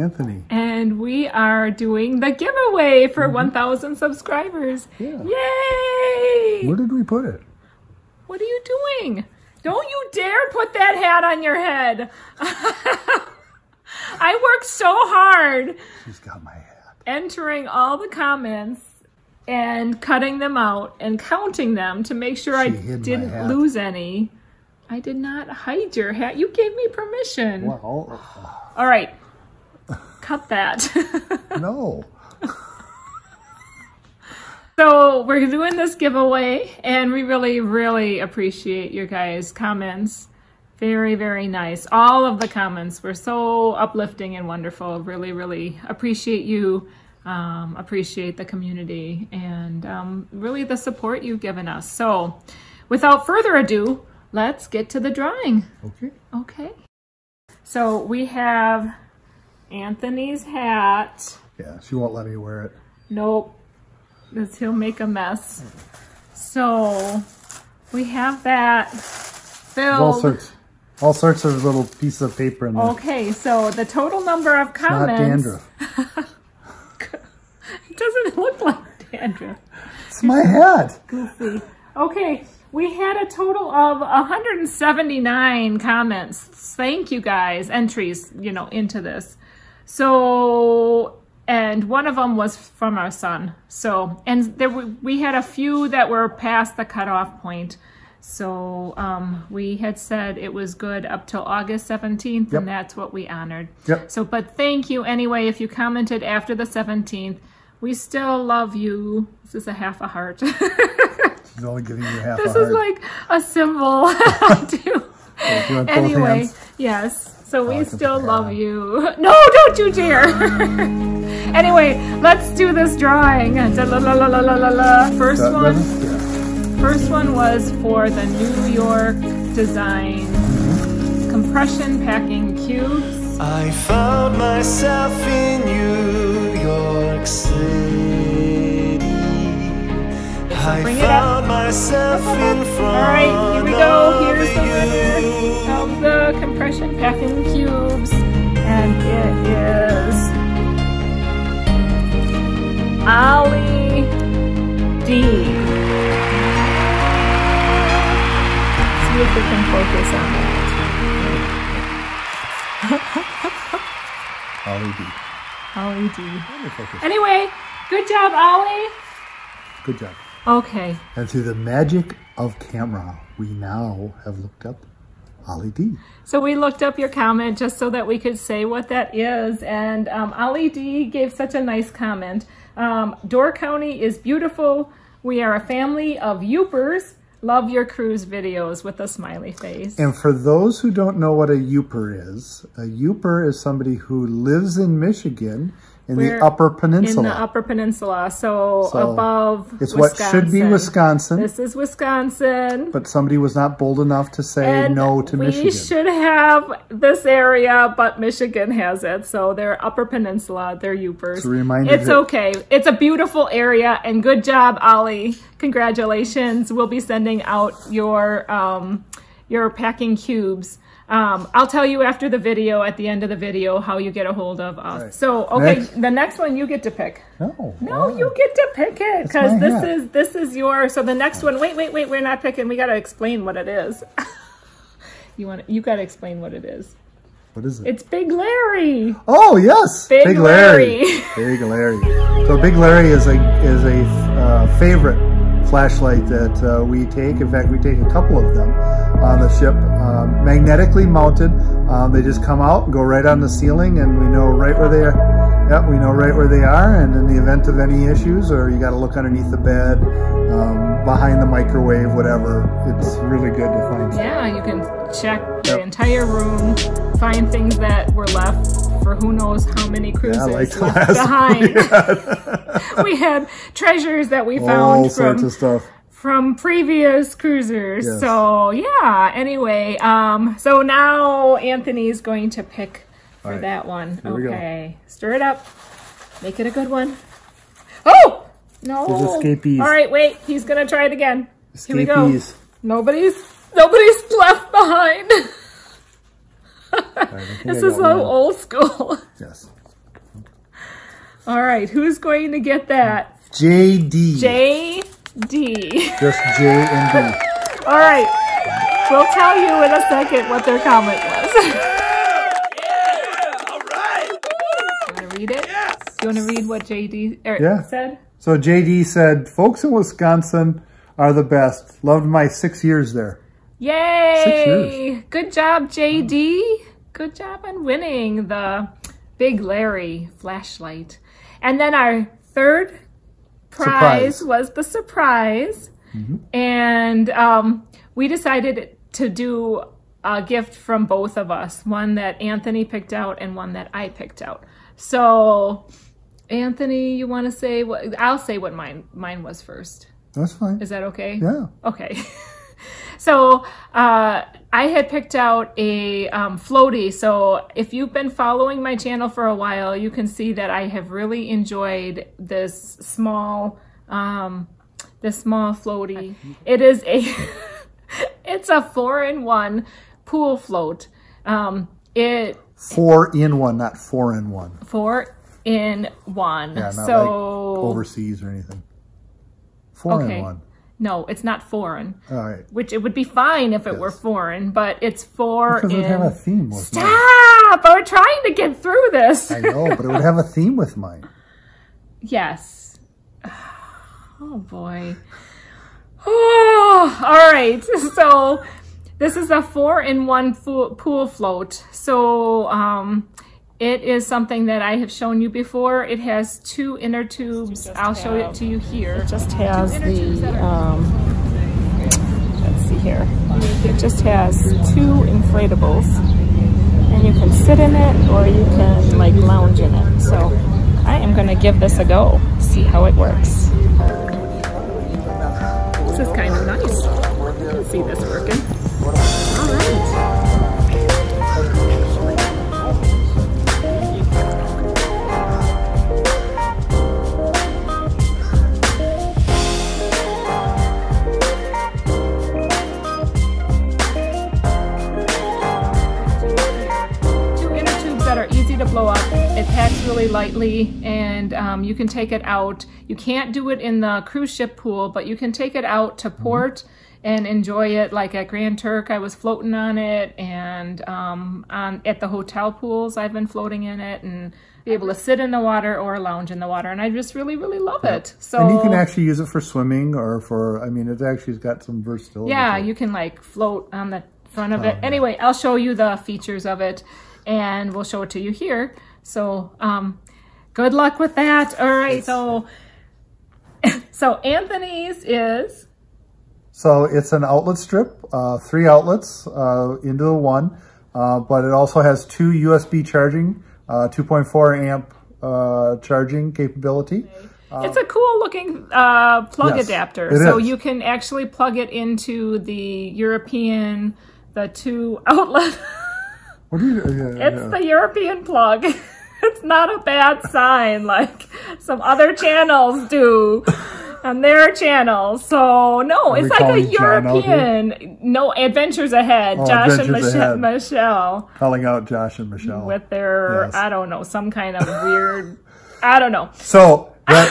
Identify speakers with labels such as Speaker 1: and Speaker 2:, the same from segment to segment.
Speaker 1: Anthony.
Speaker 2: And we are doing the giveaway for mm -hmm. 1,000 subscribers.
Speaker 1: Yeah.
Speaker 2: Yay!
Speaker 1: Where did we put it?
Speaker 2: What are you doing? Don't you dare put that hat on your head. I worked so hard.
Speaker 1: She's got my hat.
Speaker 2: Entering all the comments and cutting them out and counting them to make sure
Speaker 1: she
Speaker 2: I didn't lose any. I did not hide your hat. You gave me permission.
Speaker 1: Well,
Speaker 2: all right. Cut that.
Speaker 1: no.
Speaker 2: so we're doing this giveaway and we really, really appreciate your guys' comments. Very, very nice. All of the comments were so uplifting and wonderful. Really, really appreciate you um, appreciate the community and um, really the support you've given us. So without further ado, let's get to the drawing.
Speaker 1: Okay.
Speaker 2: Okay. So we have Anthony's hat.
Speaker 1: Yeah, she won't let me wear it.
Speaker 2: Nope. This, he'll make a mess. So we have that filled.
Speaker 1: All sorts, all sorts of little pieces of paper in there.
Speaker 2: Okay, so the total number of comments.
Speaker 1: It's not dandruff.
Speaker 2: it doesn't look like dandruff.
Speaker 1: It's my hat.
Speaker 2: Goofy. Okay, we had a total of 179 comments. Thank you guys, entries, you know, into this. So, and one of them was from our son. So, and there we had a few that were past the cutoff point. So um, we had said it was good up till August 17th, yep. and that's what we honored.
Speaker 1: Yep.
Speaker 2: So, but thank you anyway if you commented after the 17th. We still love you. This is a half a heart.
Speaker 1: She's only giving you half
Speaker 2: this
Speaker 1: a
Speaker 2: heart. This is like a symbol
Speaker 1: so
Speaker 2: anyway, yes. So we still love you. No, don't you dare. anyway, let's do this drawing. La, la, la, la, la, la. la. First that, one. First one was for the New York design mm-hmm. compression packing cubes.
Speaker 3: I found myself in New York City. I
Speaker 2: Bring
Speaker 3: found myself in front
Speaker 2: All right, here we go. D. See if we can focus on
Speaker 1: that. Ollie D.
Speaker 2: Ollie D. Anyway, good job, Ollie.
Speaker 1: Good job.
Speaker 2: Okay.
Speaker 1: And through the magic of camera, we now have looked up Ollie D.
Speaker 2: So we looked up your comment just so that we could say what that is. And um, Ollie D gave such a nice comment. Um, Door County is beautiful. We are a family of Yoopers Love your cruise videos with a smiley face.
Speaker 1: And for those who don't know what a Yooper is, a Yooper is somebody who lives in Michigan in We're the Upper Peninsula.
Speaker 2: In the Upper Peninsula, so, so
Speaker 1: above
Speaker 2: It's
Speaker 1: Wisconsin. what should be Wisconsin.
Speaker 2: This is Wisconsin.
Speaker 1: But somebody was not bold enough to say and no to
Speaker 2: we
Speaker 1: Michigan.
Speaker 2: We should have this area, but Michigan has it. So they're Upper Peninsula, they're Yoopers.
Speaker 1: It's
Speaker 2: It's okay. It's a beautiful area, and good job, Ollie. Congratulations. We'll be sending out your, um, your packing cubes um, I'll tell you after the video, at the end of the video, how you get a hold of us. Right. So, okay, next. the next one you get to pick.
Speaker 1: No.
Speaker 2: No, you get to pick it because this hat. is this is your. So the next one. Wait, wait, wait. We're not picking. We got to explain what it is. you want? You got to explain what it is.
Speaker 1: What is it?
Speaker 2: It's Big Larry.
Speaker 1: Oh yes,
Speaker 2: Big, Big Larry.
Speaker 1: Larry. Big Larry. So Big Larry is a is a uh, favorite flashlight that uh, we take. In fact, we take a couple of them on the ship, um, magnetically mounted. Um, they just come out go right on the ceiling and we know right where they are. Yep, we know right where they are and in the event of any issues or you got to look underneath the bed, um, behind the microwave, whatever, it's really good to find.
Speaker 2: Yeah, you can check the entire room, find things that were left for who knows how many cruises yeah, like left behind. We had. treasures that we found
Speaker 1: All
Speaker 2: from, from previous cruisers. Yes. So yeah, anyway, um, so now Anthony's going to pick for right. that one.
Speaker 1: Here
Speaker 2: okay, stir it up. Make it a good one. Oh! No.
Speaker 1: There's escapees.
Speaker 2: All right, wait. He's going to try it again.
Speaker 1: Escapees. Here we go.
Speaker 2: Nobody's, nobody's left behind.
Speaker 1: I
Speaker 2: This is so
Speaker 1: one.
Speaker 2: old school.
Speaker 1: Yes.
Speaker 2: All right, who's going to get that?
Speaker 1: JD.
Speaker 2: JD.
Speaker 1: Just J and D.
Speaker 2: All right. We'll tell you in a second what their comment was. You Want to read it? Do you want to read what JD er,
Speaker 1: Yeah.
Speaker 2: said?
Speaker 1: So JD said, folks in Wisconsin are the best. Loved my six years there.
Speaker 2: Yay! Six years. Good job, JD. Good job on winning the Big Larry flashlight. And then our third prize
Speaker 1: Surprise.
Speaker 2: was the surprise. And um, we decided to do a gift from both of us one that Anthony picked out and one that I picked out. So, Anthony, you want to say what? I'll say what mine mine was first.
Speaker 1: That's fine.
Speaker 2: Is that okay?
Speaker 1: Yeah.
Speaker 2: Okay. so uh, I had picked out a um, floaty. So if you've been following my channel for a while, you can see that I have really enjoyed this small, um, this small floaty. It is a, it's a four in one pool float. Um, it
Speaker 1: Four in one, not four in one.
Speaker 2: four in one.
Speaker 1: Yeah, not
Speaker 2: so
Speaker 1: like overseas or anything. Four
Speaker 2: Okay.
Speaker 1: in one.
Speaker 2: No, it's not foreign.
Speaker 1: All right.
Speaker 2: which it would be fine if it were foreign, but it's four
Speaker 1: Because it would have a theme with mine.
Speaker 2: Stop! We're trying to get through this.
Speaker 1: I know, but it would have a theme with mine.
Speaker 2: yes. Oh boy. Oh, all right. So this is a four in one pool float. So um, it is something that I have shown you before. It has two inner tubes. I'll show it to you here. It just has
Speaker 4: has the, um, let's see here. It just has two inflatables. And you can sit in it or you can like lounge in it. So I am gonna give this a go, see how it works.
Speaker 2: This is kind of nice. I can see this working. All right. Really lightly and um, you can take it out. You can't do it in the cruise ship pool, but you can take it out to port and enjoy it. Like at Grand Turk, I was floating on it, and um, on at the hotel pools, I've been floating in it and be able to sit in the water or lounge in the water, and I just really, really love it. So
Speaker 1: And you can actually use it for swimming or for, I mean, it actually's got some versatility.
Speaker 2: yeah, you can like float on the front of it. Anyway, I'll show you the features of it and we'll show it to you here. So, um, good luck with that. All right. So, so Anthony's is,
Speaker 1: So it's an outlet strip, uh, three outlets uh, into the one, uh, but it also has two USB charging, uh, 2.4 amp uh, charging capability.
Speaker 2: it's a cool looking, uh, plug
Speaker 1: Yes,
Speaker 2: adapter. So
Speaker 1: is.
Speaker 2: you can actually plug it into the European, the two outlet.
Speaker 1: What do you? Yeah,
Speaker 2: It's
Speaker 1: yeah.
Speaker 2: the European plug. not a bad sign like some other channels do on their channels. So no, it's like a? European. No, Adventures Ahead.
Speaker 1: Oh,
Speaker 2: Josh and Mich-
Speaker 1: Ahead.
Speaker 2: Michelle
Speaker 1: calling out Josh and Michelle.
Speaker 2: with their
Speaker 1: Yes.
Speaker 2: I don't know some kind of weird. I don't know.
Speaker 1: So that,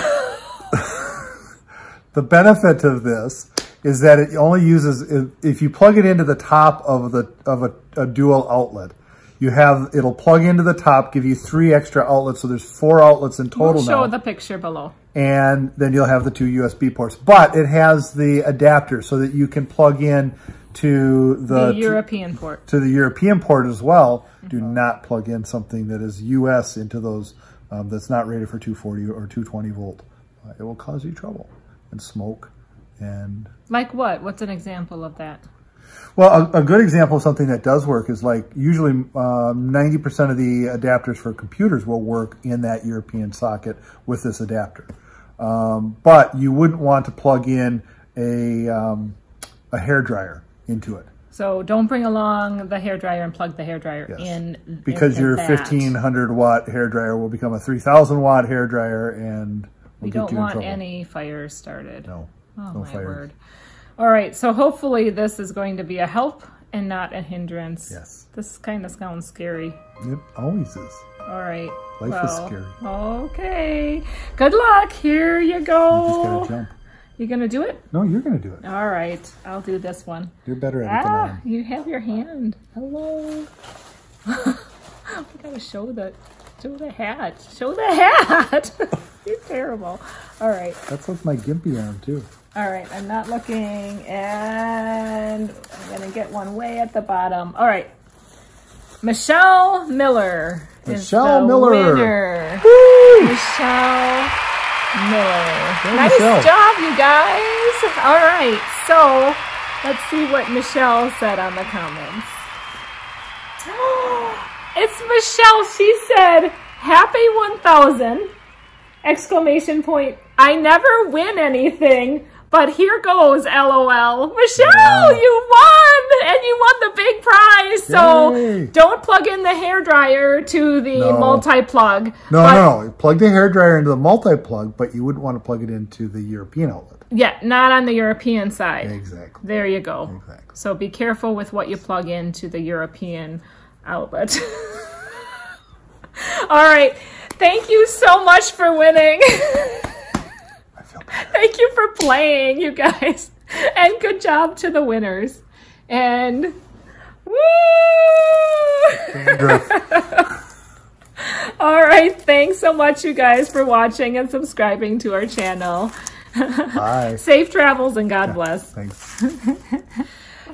Speaker 1: the benefit of this is that it only uses if you plug it into the top of the of a, a dual outlet. You have it'll plug into the top, give you three extra outlets, so there's four outlets in total
Speaker 2: We'll show
Speaker 1: now.
Speaker 2: the picture below.
Speaker 1: and then you'll have the two USB ports. But it has the adapter so that you can plug in to the,
Speaker 2: The
Speaker 1: to,
Speaker 2: European port.
Speaker 1: to the European port as well. Do not plug in something that is US into those um, that's not rated for 240 or 220 volt. Uh, it will cause you trouble and smoke. And
Speaker 2: Like what? What's an example of that?
Speaker 1: Well, a, a good example of something that does work is like usually um, 90% of the adapters for computers will work in that European socket with this adapter. Um, but you wouldn't want to plug in a, um, a hair dryer into it
Speaker 2: So don't bring along the hair dryer and plug the hair dryer
Speaker 1: Yes.
Speaker 2: in
Speaker 1: because
Speaker 2: into
Speaker 1: your
Speaker 2: that.
Speaker 1: 1500 watt hair dryer will become a 3000 watt hair dryer and will
Speaker 2: We don't want any fires started.
Speaker 1: No,
Speaker 2: Oh
Speaker 1: no
Speaker 2: my
Speaker 1: fires.
Speaker 2: word. All right, so hopefully this is going to be a help and not a hindrance.
Speaker 1: Yes.
Speaker 2: This kind of sounds scary.
Speaker 1: It always is.
Speaker 2: All right.
Speaker 1: Life is scary.
Speaker 2: Okay. Good luck. Here you go.
Speaker 1: You just gotta jump.
Speaker 2: You gonna do it?
Speaker 1: No, you're gonna do it.
Speaker 2: All right. I'll do this one.
Speaker 1: You're better at it than I
Speaker 2: Ah,
Speaker 1: am.
Speaker 2: you have your hand. Hello. we gotta show the show the hat. Show the hat. You're terrible. All right.
Speaker 1: That's with my gimpy arm too.
Speaker 2: All right. I'm not looking, and I'm gonna get one way at the bottom. All right. Michelle Miller. is
Speaker 1: Michelle
Speaker 2: the
Speaker 1: Miller.
Speaker 2: Winner.
Speaker 1: Woo!
Speaker 2: Michelle Miller.
Speaker 1: Go,
Speaker 2: nice
Speaker 1: Michelle.
Speaker 2: job, you guys. All right, so let's see what Michelle said on the comments. Oh, it's Michelle. She said, "Happy 1000!" Exclamation point. I never win anything. But here goes, lol. Michelle,
Speaker 1: Wow.
Speaker 2: you won! And you won the big prize! So
Speaker 1: Yay.
Speaker 2: don't plug in the hair dryer to the
Speaker 1: No.
Speaker 2: multi-plug.
Speaker 1: No, no, no. Plug the hairdryer into the multi-plug, but you wouldn't want to plug it into the European outlet.
Speaker 2: Yeah, not on the European side.
Speaker 1: Exactly.
Speaker 2: There you go.
Speaker 1: Exactly.
Speaker 2: So be careful with what you plug into the European outlet. All right. Thank you so much for winning.
Speaker 1: I feel bad.
Speaker 2: Thank you for playing, you guys. And good job to the winners. And woo! All right. Thanks so much, you guys, for watching and subscribing to our channel.
Speaker 1: Bye.
Speaker 2: Safe travels and God bless.
Speaker 1: Thanks.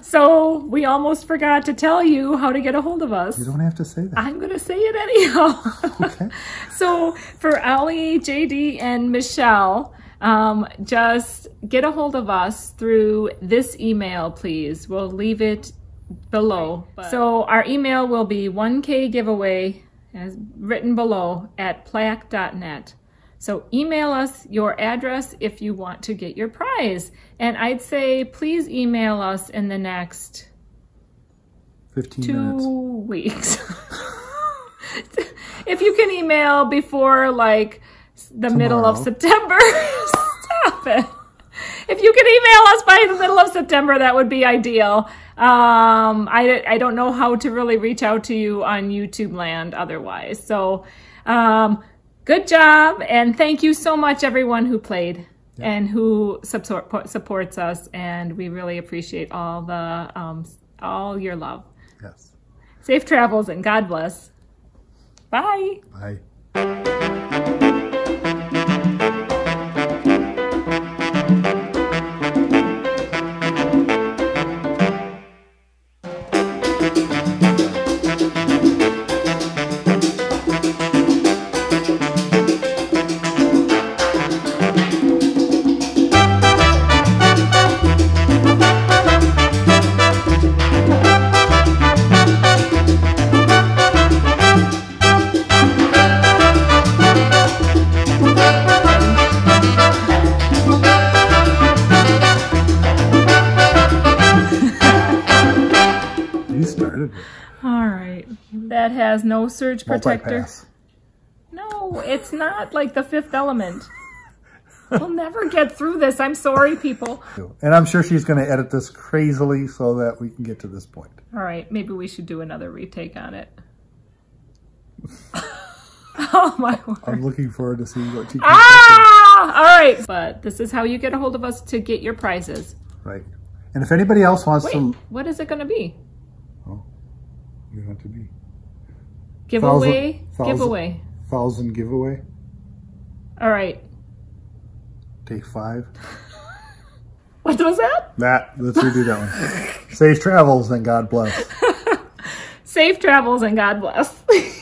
Speaker 2: So we almost forgot to tell you how to get a hold of us.
Speaker 1: You don't have to say that.
Speaker 2: I'm gonna say it anyhow.
Speaker 1: Okay.
Speaker 2: so for Ollie, JD, and Michelle, um, just get a hold of us through this email, please. We'll leave it below. So our email will be 1K giveaway as written below at plack.net. So email us your address if you want to get your prize. And I'd say please email us in the next
Speaker 1: 15
Speaker 2: two
Speaker 1: minutes.
Speaker 2: weeks. if you can email before like the middle of September, stop it. If you can email us by the middle of September, that would be ideal. Um, I, I don't know how to really reach out to you on YouTube land otherwise. So, um, good job. And thank you so much, everyone who played and who support, supports us. And we really appreciate all the, um, all your love.
Speaker 1: Yes.
Speaker 2: Safe travels and God bless. Bye.
Speaker 1: Bye.
Speaker 2: No surge protector.
Speaker 1: Multi-pass.
Speaker 2: No, it's not like the fifth element. we'll never get through this. I'm sorry, people.
Speaker 1: And I'm sure she's going to edit this crazily so that we can get to this point.
Speaker 2: All right. Maybe we should do another retake on it. oh, my word.
Speaker 1: I'm looking forward to seeing what she can
Speaker 2: Ah! All right. But this is how you get a hold of us to get your prizes.
Speaker 1: Right. And if anybody else wants
Speaker 2: Wait,
Speaker 1: to,
Speaker 2: what is it going to be?
Speaker 1: Oh, you want to be
Speaker 2: Giveaway?
Speaker 1: thousand-
Speaker 2: Giveaway.
Speaker 1: thousand giveaway,
Speaker 2: All right.
Speaker 1: take five.
Speaker 2: What was that?
Speaker 1: That let's redo that one. Safe travels and God bless.
Speaker 2: Safe travels and God bless.